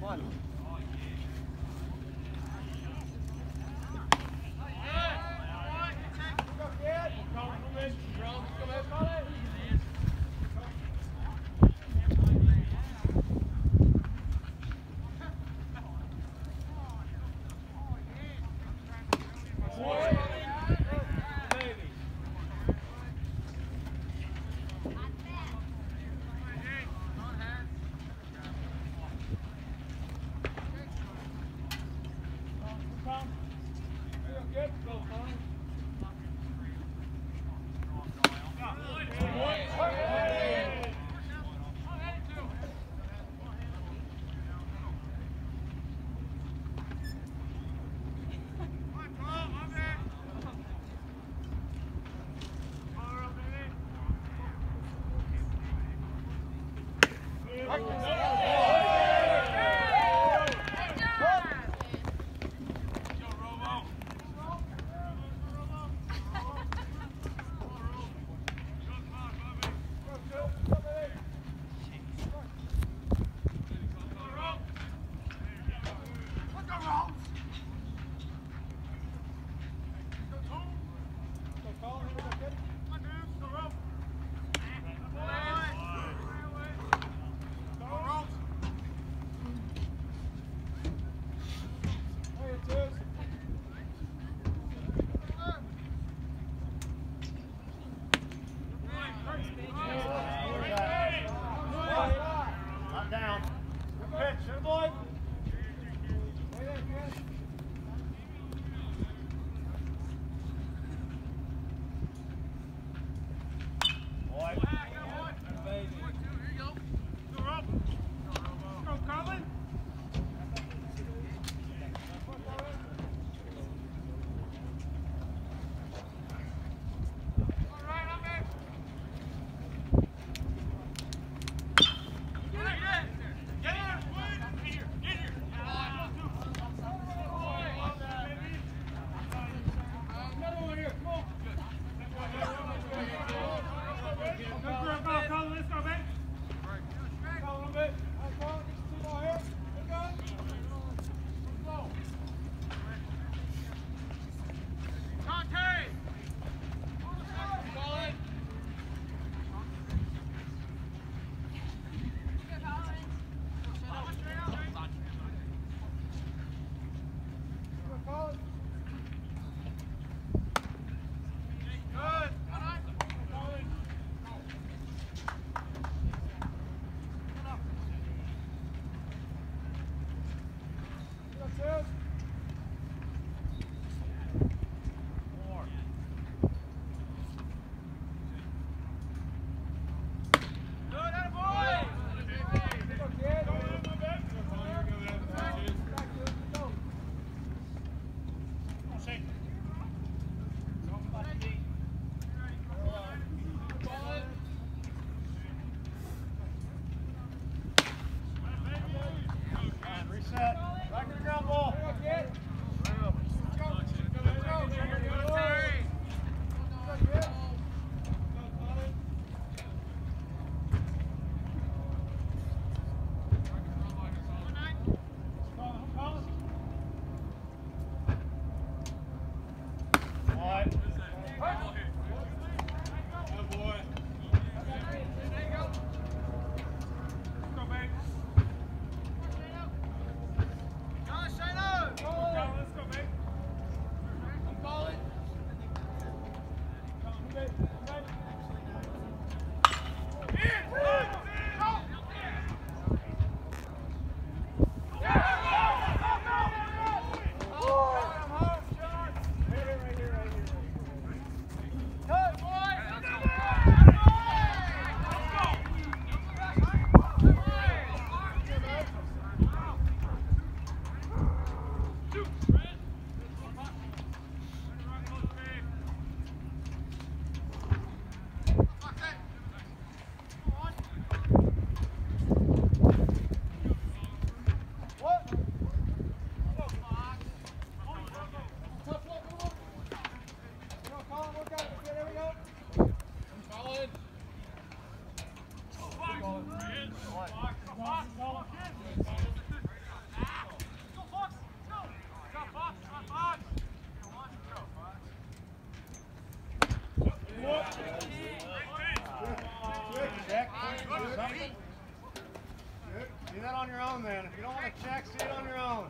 Palo. 아 이! That on your own then. If you don't want to check, see it on your own.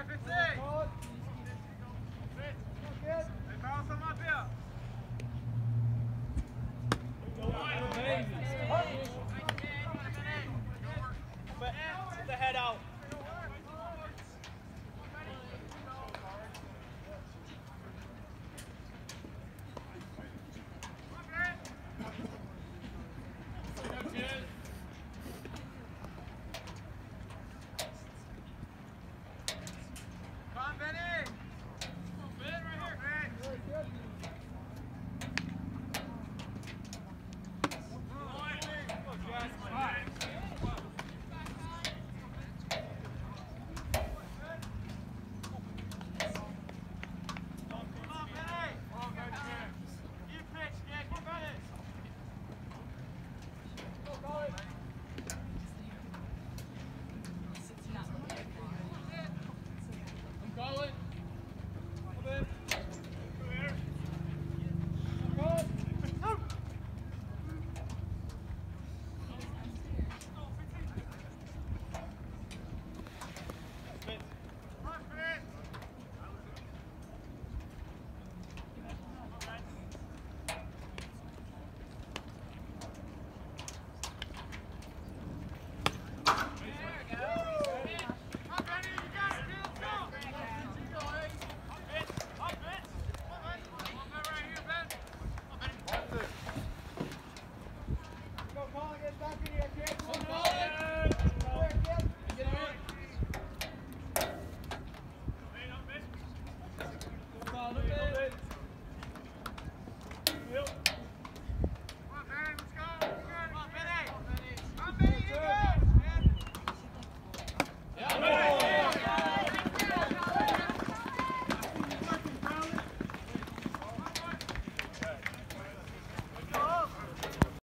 Hey, bounce them up here.